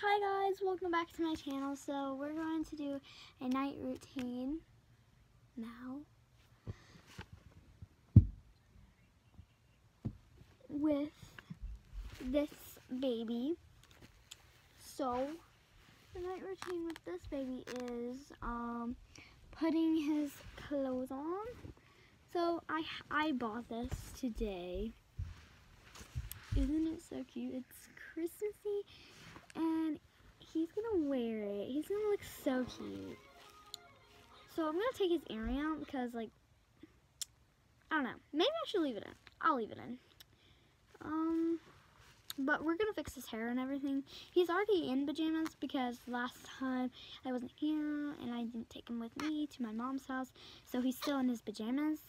Hi guys, welcome back to my channel. So we're going to do a night routine now with this baby. So the night routine with this baby is um, putting his clothes on. So I I bought this today. Isn't it so cute? It's Christmassy and he's gonna wear it. He's gonna look so cute. So I'm gonna take his earring out because like I don't know. Maybe I should leave it in. I'll leave it in. Um but we're gonna fix his hair and everything. He's already in pajamas because last time I wasn't here and I didn't take him with me to my mom's house. So he's still in his pajamas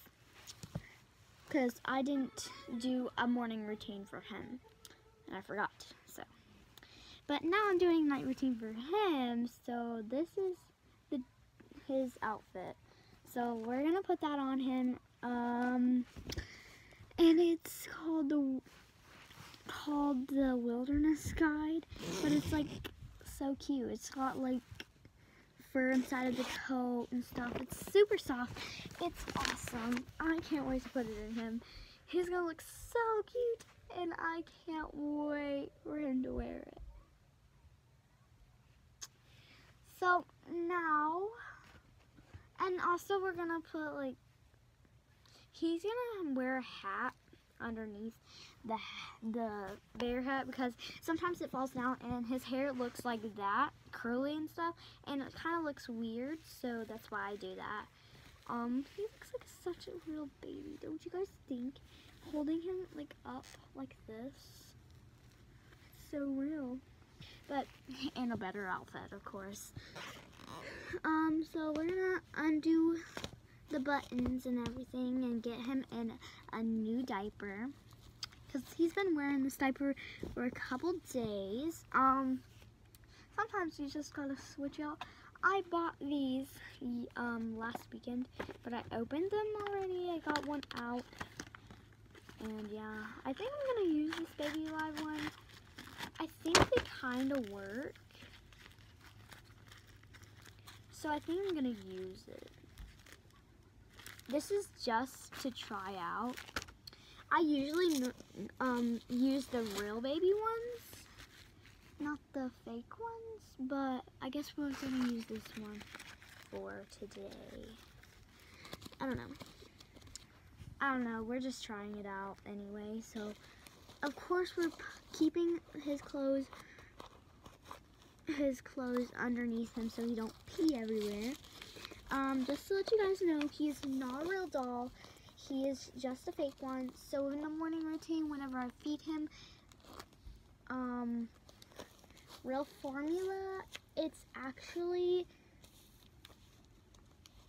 because I didn't do a morning routine for him and I forgot. But now I'm doing night routine for him. So this is the his outfit. So we're gonna put that on him. Um, and it's called the called the Wilderness Guide, but it's like so cute. It's got like fur inside of the coat and stuff. It's super soft. It's awesome. I can't wait to put it in him. He's gonna look so cute and I can't wait for him to wear it. So now, and also we're gonna put like, he's gonna wear a hat underneath the the bear hat because sometimes it falls down and his hair looks like that curly and stuff and it kind of looks weird so that's why I do that. Um he looks like such a real baby don't you guys think holding him like up like this so real but in a better outfit of course um so we're gonna undo the buttons and everything and get him in a new diaper because he's been wearing this diaper for a couple days. Um, sometimes you just gotta switch out. I bought these um, last weekend, but I opened them already. I got one out. And yeah, I think I'm gonna use this Baby Alive one. I think they kind of work. So I think I'm gonna use it. This is just to try out. I usually um, use the real baby ones, not the fake ones, but I guess we're going to use this one for today. I don't know. I don't know. We're just trying it out anyway. So, of course, we're keeping his clothes his clothes underneath him so he don't pee everywhere. Um, just to let you guys know, he is not a real doll. He is just a fake one. So in the morning routine, whenever I feed him um, real formula, it's actually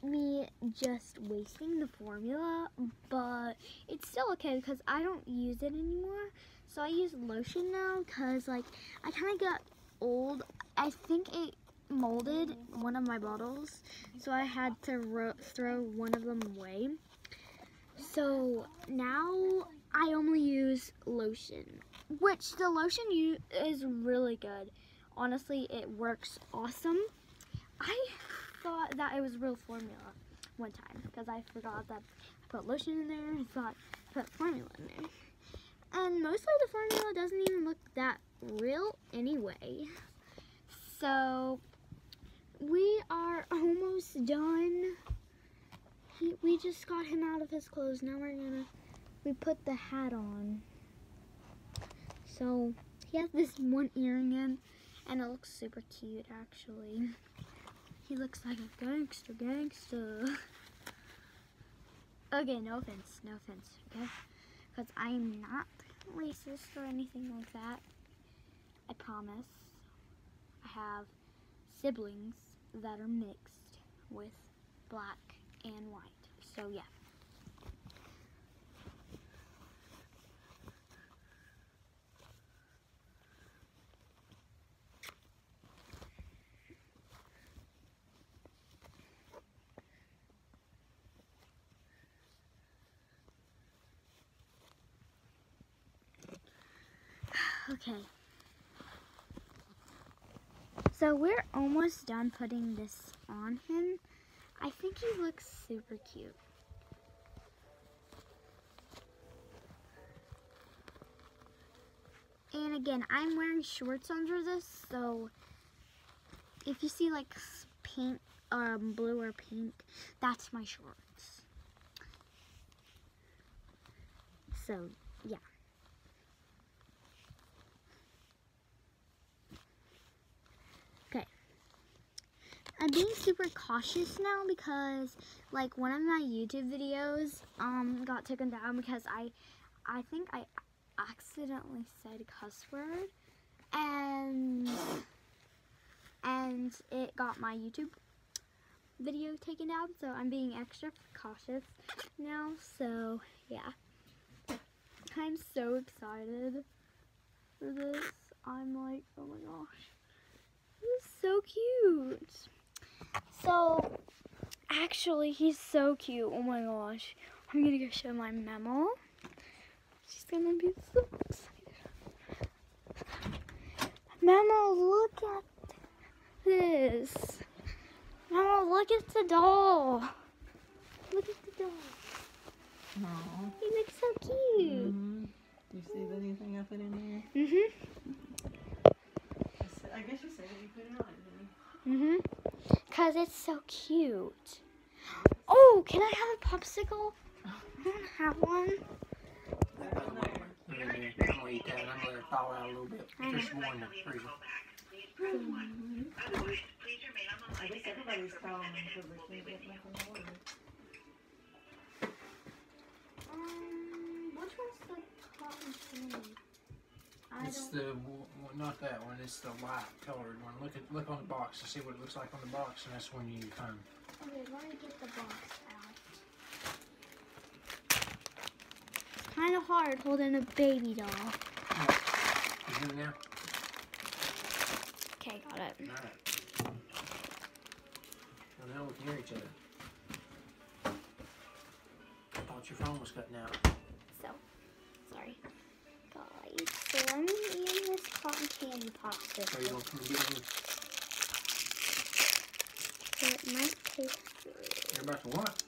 me just wasting the formula, but it's still okay because I don't use it anymore. So I use lotion now because like I kind of got old. I think it molded one of my bottles, so I had to throw one of them away. So now I only use lotion, which the lotion is really good. Honestly, it works awesome. I thought that it was real formula one time because I forgot that I put lotion in there and thought I put formula in there. And mostly the formula doesn't even look that real anyway. So we are almost done. He, we just got him out of his clothes. Now we're gonna, we put the hat on. So he has this one earring in and it looks super cute actually. He looks like a gangster gangster. okay, no offense, no offense, okay? Because I'm not racist or anything like that. I promise. I have siblings that are mixed with black and white. So yeah. Okay. So we're almost done putting this on him. I think he looks super cute. And again, I'm wearing shorts under this, so if you see like pink, um, blue or pink, that's my shorts. So, yeah. Okay. I'm being super cautious now because like one of my YouTube videos um got taken down because I I think I accidentally said a cuss word and and it got my YouTube video taken down. So I'm being extra cautious now. So yeah. I'm so excited for this. I'm like oh my gosh. This is so cute so actually he's so cute oh my gosh I'm gonna go show my memo she's gonna be so excited Memo look at this. Mama, look at the doll. Look at the doll. No. He looks so cute. Mm-hmm. You see anything I put in there? Mhm. I guess you said that you put it on, didn't you? Mhm. Cause it's so cute. Oh, can I have a popsicle? I don't have one. I'm gonna, I'm gonna out a little bit. Just because. Um, which one's the? It's the not that one. It's the light colored one. Look at look on the box to see what it looks like on the box, and that's when you find. Okay, let me get the box out. It's kind of hard holding a baby doll. You hear me now? Okay, got it. All right. Well, now we can hear each other. I thought your phone was cutting out. So, sorry. So I'm eating this cotton candy you popsicle. gonna come get me? So it might taste good. You're about to what?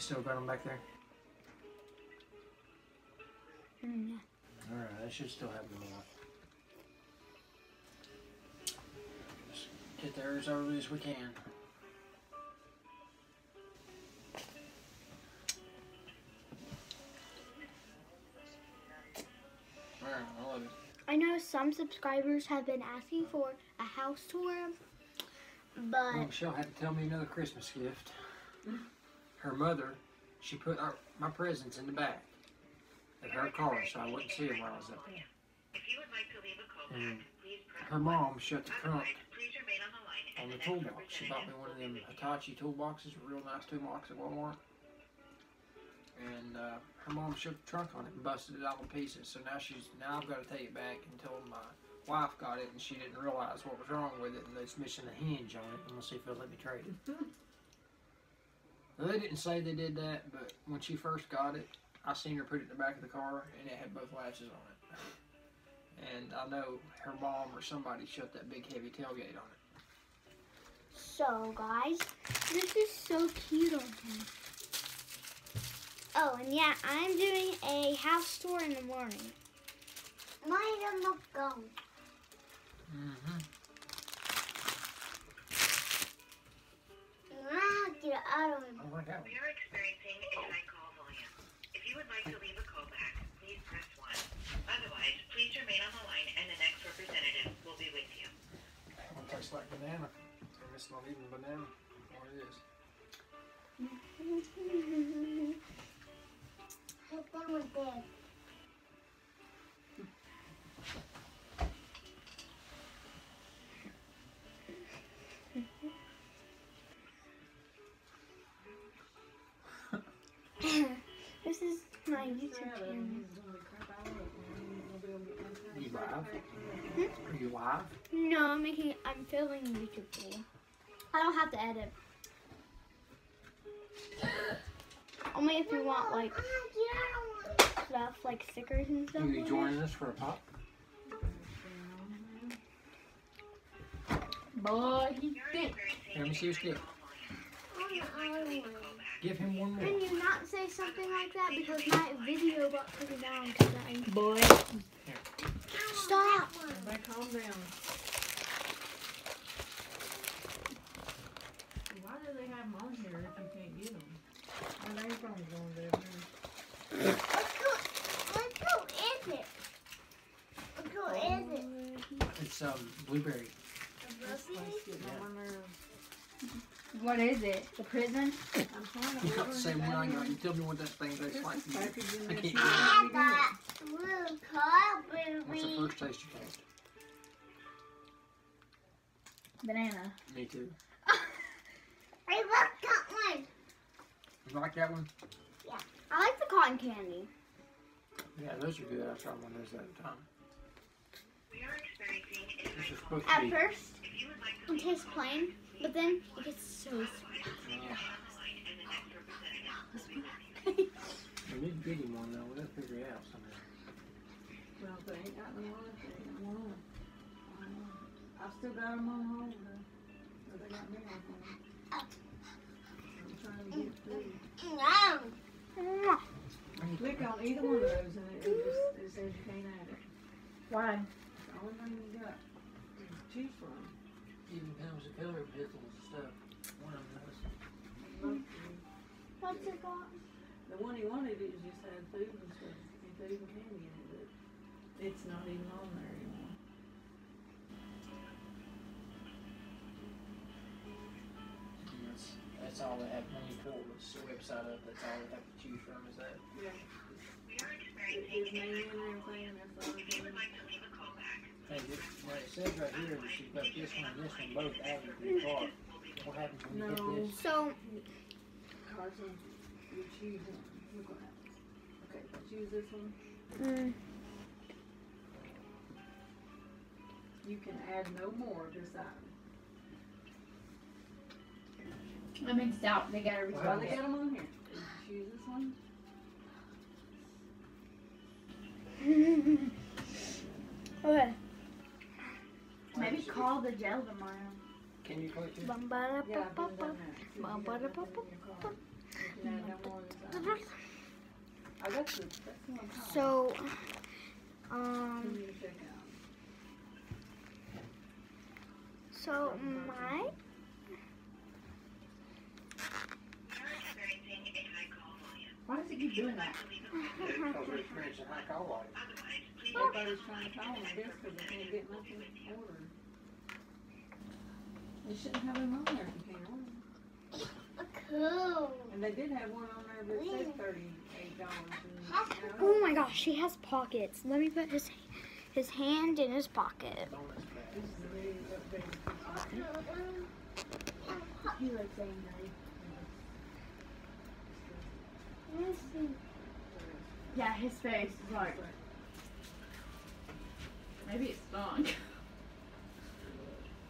They still got them back there? Mm, Alright, I should still have them on. Just get there as early as we can. Alright, I love it. I know some subscribers have been asking for a house tour, Well, but Michelle had to tell me another Christmas gift. Her mother, she put our, my presents in the back of her car so I wouldn't see them while I was up there. If you would like to leave a callback, please press Her mom shut the trunk Otherwise, please remain on the line and on the the next toolbox. She bought me one of will be them. Hitachi toolboxes, a real nice toolbox at Walmart. And uh, her mom shook the trunk on it and busted it all to pieces. So now she's now I've got to take it back until my wife got it and she didn't realize what was wrong with it and it's missing a hinge on it. I'm gonna see if they'll let me trade it. Well, they didn't say they did that, but when she first got it, I seen her put it in the back of the car and it had both latches on it. And I know her mom or somebody shut that big heavy tailgate on it. so guys, this is so cute on him. Oh, and yeah, I'm doing a house tour in the morning. Mine not gone. Mm-hmm. Get out of I like that one. We are experiencing a high call volume. If you would like to leave a callback, please press 1. Otherwise, please remain on the line and the next representative will be with you. That one tastes like banana. And it's not even banana. What it is. Put them with this. Able to get my You time live? straight back. Are you live? No, I'm making. I'm filming a YouTube video. I don't have to edit. Only if you want like stuff like stickers and stuff. Are you with it. joining us for a pop? Boy, he You're think. Let me see your stick. Oh, If you would like to leave a callback, Give him one more. Can you not say something like that because my video got taken down because I. Boy. Stop. Everybody calm down. Why do they have them on here if you can't get them? Why they phones going there? What fruit is it? What fruit is it? It's um blueberry. This place getting on my nerves. What is it? The prison? I'm trying to You got the same one I got. You tell me what that thing tastes like. Christmas I there. can't She get won't let me blue What's the first taste you taste? Banana. Me too. I love that one. You like that one? Yeah. I like the cotton candy. Yeah, those are good. I tried one of those at a time. we are experiencing a This is supposed At to be. first, If you would like to it tastes plain, but then it gets so sweet. please remain on the line and the next representative will be with you. We need to get him one though. We'll have to figure it out somehow. Well, they ain't got them on, they ain't got. I don't know. I've still got them on hold though. So they got me on hold. I'm trying to get through. Mwah. Click on either one of those and it, it just, it says you can't add it. Why? It's the only thing you got to choose from. Even comes with color pencils and stuff. One of them does. Most. What's it got? The one he wanted is just had food and stuff, and food and candy in it, but it's not even on there anymore. And That's, that's all they have. When you pull the website up, that's all they have to choose from is that. Yeah. We are It gives me and everything, that's all If it you would does. like to leave a callback, Hey, this, when it says right here that you've got this one and this one both added to your card, what happens when you No. get this? So, Carson, you choose one, look what happens. Okay, choose this one, mm, you can add no more of this item. I mixed out. They gotta That's why they got them on here. You choose this one, okay. Maybe call the jail tomorrow. Can you call it? Bum, ba, da, yeah, ba, it ba, doesn't ba. matter. See if you Bum, got ba, da, ba, nothing in. You can add no more of this item. That's the, that's the one. I'm So, calling. um, You need to check out. so my we a high call volume. why does it keep doing that? Everybody's trying to call and on the because they can't get nothing ordered. They shouldn't have them on there if you can't order them. Cool. And they did have one on there that said thirty-eight dollars. Oh my gosh, she has pockets. Let me put his his hand in his pocket. Bonus pack. The really updated. He looks angry. Yeah, his face is like maybe it's stunk.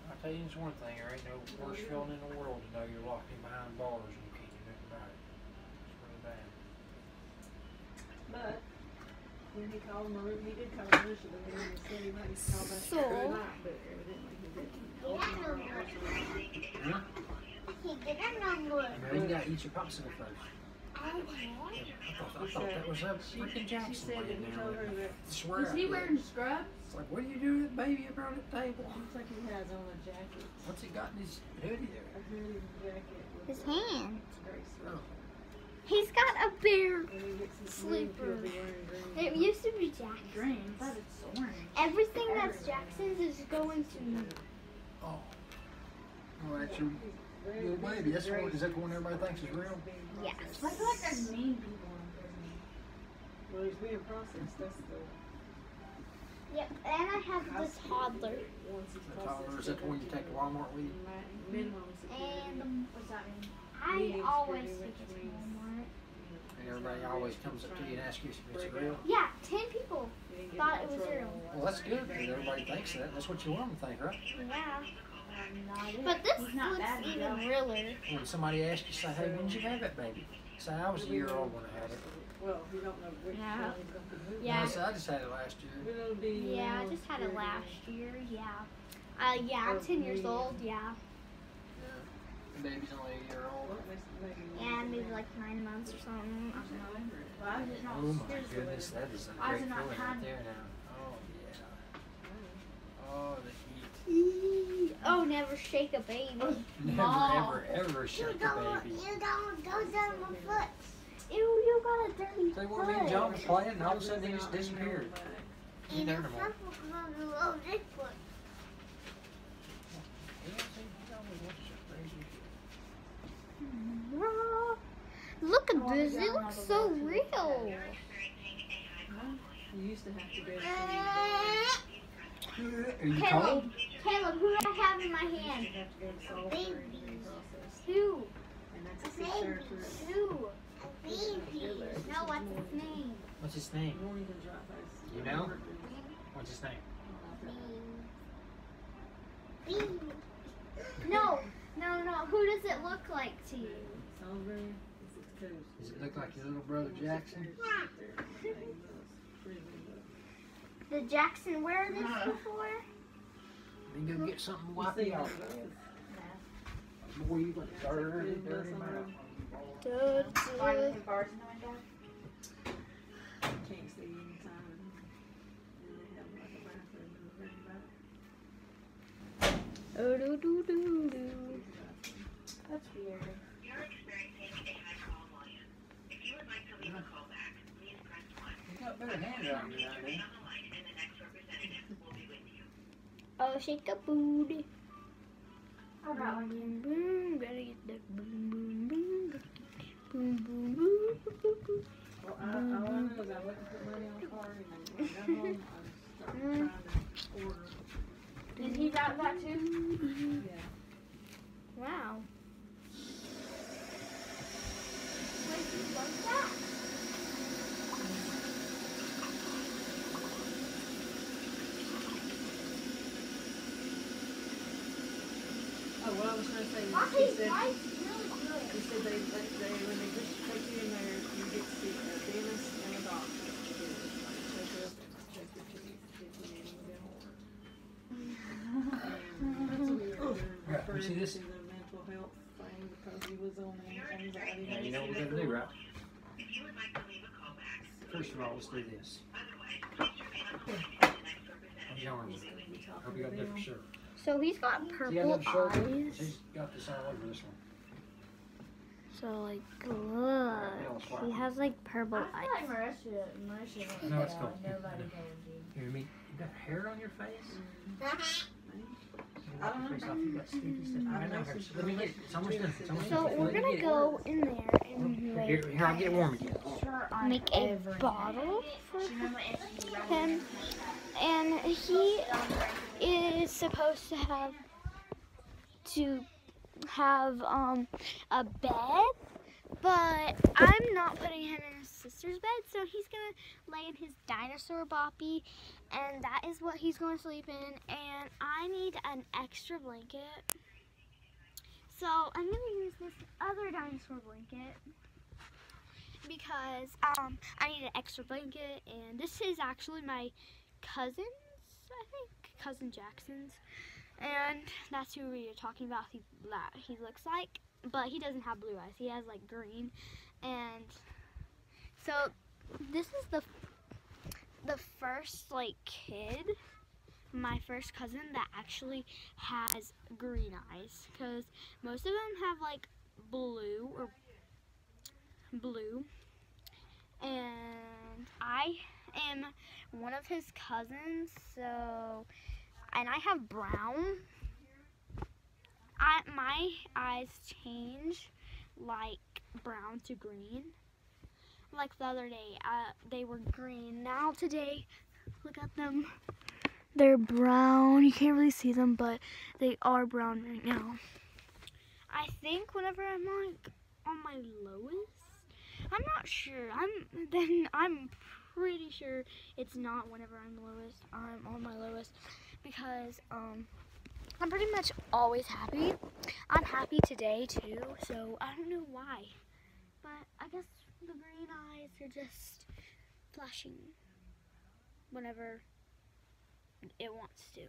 I'll tell you this one thing, there ain't no worse feeling in the world to know you're locked in behind bars and you can't do nothing about it. It's really bad. But when he called Marie, he did call initially and he said he might call back So- tonight, but evidently he didn't. Huh? And then you gotta eat your popsicle first. I thought, that was freaking that swear. Is he wearing scrubs? It's like, what do you do with baby up around the table? looks like he has on a jacket, What's he got in his hoodie there? a hoodie jacket His hand. sweater. He's got a bear. Sleeper. It used to be Jackson. Green, but it's orange. Everything that's Jackson's is going to me. Oh. Well, that's your little baby. That's the one, is that the one everybody thinks is real? Yes. I feel like there's mean people in prison. Well, he's being processed, that's the, Yep. And I have the toddler. The toddler, is that the one you take to Walmart with Minimum security. And What's that mean? I always security, take which it to Walmart. And everybody everybody always comes up to you and asks you if it's real. Yeah, ten people. You didn't get Thought it was real. Well, that's good because everybody thinks that. That's what you want them to think, right? Yeah. Not it. But this He's not looks even enough. realer. When somebody asks you, say, hey, when did you have that baby? Say, I was a year old when I had it. Well, you don't know which Yeah. one is gonna. Yeah. I said, I just had it last year. It'll be, Yeah, I uh, just had it very last year. Yeah. Uh, yeah, I'm 10 years old. Yeah. Yeah. The baby's only a year old. maybe- maybe Yeah, maybe like nine months or something. I don't know. Why is it not? Oh my goodness, that is a Why is great it not feeling right there now. Oh yeah. Oh. Oh, never shake a baby. Never, Mom. ever, ever shake a baby. you don't go down my foot. Ew, you got a dirty Say, well, me and John was playing, and all of a sudden he just disappeared. Back. He ain't there no more. Yeah, see, he always wants to crazy. Look at this. It looks so real. You're experiencing a high call volume. You used to have to go to. Uh, Are you cold? Caleb, who do I have in my hand? used to have to go to Salisbury and do the process. Who? And that's a six-hour trip. Who? You're. No, what's his name? What's his name? You won't even drive past. You know? What's his name? No, no, no. Who does it look like to you? Salisbury, it's the coast. Does it look like your little brother Jackson? Did Jackson wear this before? Then go get something to wipe it off. Boy, you got a dirty, dirty mouth. Why are the bars in the window? Can't see inside. And they have like a bathroom in the very back. Oh, do, do, do, do. That's weird. You're experiencing a high call volume. If you would like to leave a call back, please press one. You got better handwriting Please than I remain do. on the line and the next representative will be with you. Oh, shake a booty. I. Boom, boom, gotta get that boom, boom, boom. Boom, boom, boom, boom, boom. Well, I, all I know is I went and put money on the card and then when I got home, I just started trying to order. Did he got that too? Yeah. Wow. Oh, what I was trying to say, Why she is said, life really good? she said they, they, they, when they just take you in there, you get to see a dentist and a doctor. to do it. Like, Check up, check your teeth, if you need them dental work. And that's what we were doing, Yeah, you referring see to this? the mental health thing because he was on anxiety. Now you know what we're gonna do, right? If you would like to leave a call back, First of all, let's do this. otherwise, please remain on the line and the next representative John, will be with you. hope you got a different shirt. So he's got purple got a shirt. eyes. She's got this all over this one. So like, look, he has like purple I eyes. feel like Marisha, Marisha No, it's know, cool. Nobody knows you. You hear me? You got hair on your face? Mm-hmm. I don't know. Face off, you got sticky stuff. I know. Here, Let me get it. It's almost done. It's almost So done. we're gonna go in there and Here, make, here, I'll get it warm again. Make a bottle for She remember if she him, and he is supposed to have to have um a bed, but I'm not putting him in his sister's bed, so he's gonna lay in his dinosaur boppy, and that is what he's going to sleep in. And I need an extra blanket, so I'm gonna use this other dinosaur blanket because um I need an extra blanket, and this is actually my cousin's, I think, cousin Jackson's, and that's who we are talking about. He that he looks like, but he doesn't have blue eyes. He has like green, and so this is the the first like kid, my first cousin that actually has green eyes, because most of them have like blue or blue, and I am one of his cousins, so and I have brown. I my eyes change like brown to green. Like the other day, uh, they were green. Now today, look at them. They're brown. You can't really see them, but they are brown right now. I think whenever I'm like on my lowest, I'm not sure. I'm then I'm pretty sure it's not whenever I'm lowest. I'm on my lowest because um I'm pretty much always happy. I'm happy today too, so I don't know why. But I guess the green eyes are just flashing whenever it wants to.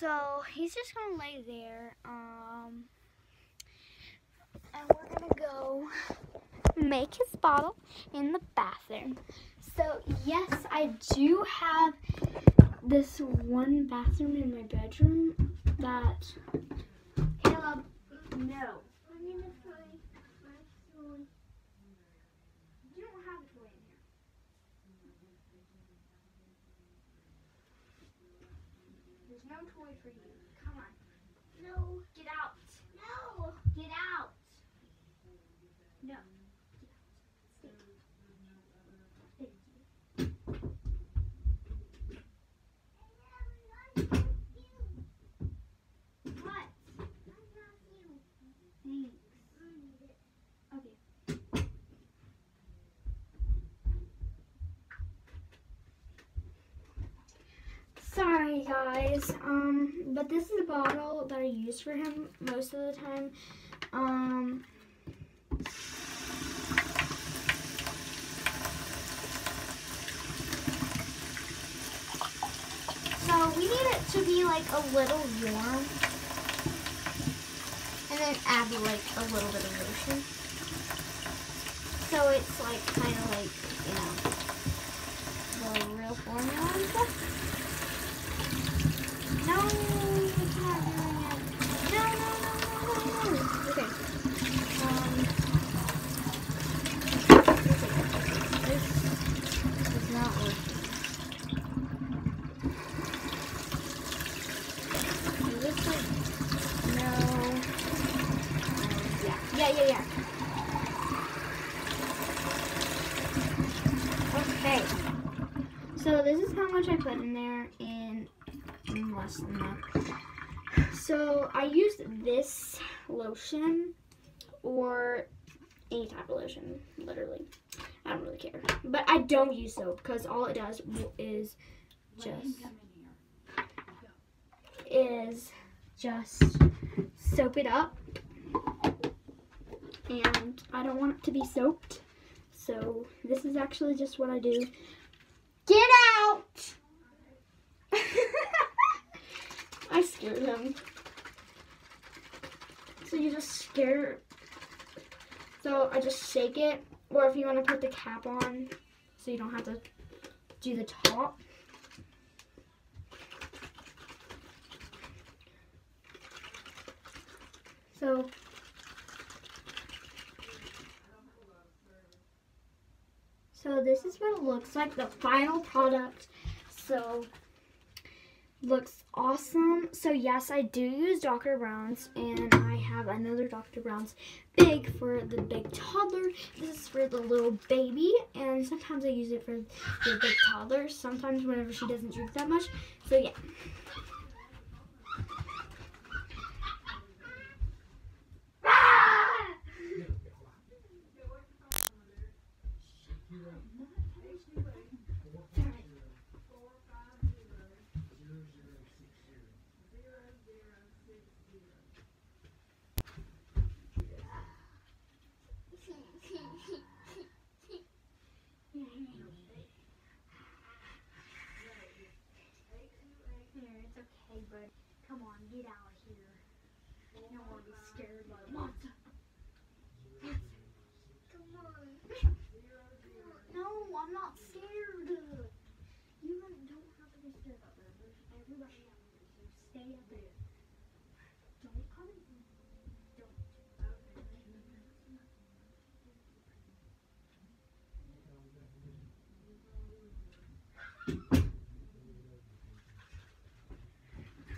So he's just gonna lay there. Um and we're gonna go make his bottle in the bathroom. So yes, I do have this one bathroom in my bedroom that Caleb no. You don't have a toy in here. There's no toy for you. Come on. No. Get out. No. Get out. No. Get out. Stay. Thank you. What? Thanks. Okay. Sorry guys, um, but this is a bottle that I use for him most of the time. Um, so we need it to be like a little warm. And then add like a little bit of lotion. So it's like kind of like, you know, the real formula and stuff. No, it's not doing it. No, no, no, no, no, no. Okay. Um. This is not working. Is this like no? Um, yeah, yeah, yeah, yeah. Okay. So this is how much I put in in So I used this lotion or any type of lotion, literally. I don't really care. But I don't use soap because all it does is just is just soap it up. And I don't want it to be soaked. So this is actually just what I do. Get out! Him. So you just scare. So I just shake it, or if you want to put the cap on, so you don't have to do the top. So So this is what it looks like, the final product. So looks awesome. So yes, I do use Dr. Brown's and I have another Dr. Brown's big for the big toddler. This is for the little baby and sometimes I use it for the big toddler. Sometimes whenever she doesn't drink that much. So yeah. Here, it's bud. Come on, get out of here. You don't want to be scared by a monster. Come on. No, I'm not scared. You don't have to be scared of. There's everybody out there, stay up there. Don't come in. Don't.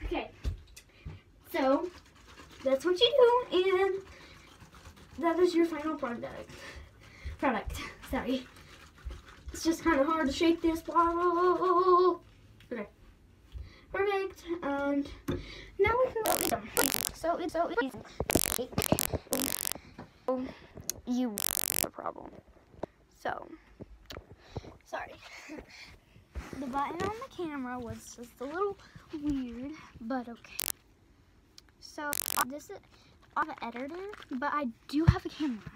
Okay. So that's what you do, and that is your final product. Product. Sorry. It's just kind of hard to shake this bottle. Okay. Perfect. And now we can go them. So it's so easy. You the problem. So, sorry. the button on the camera was just a little weird, but okay. So, this is Have an editor, but I do have a camera.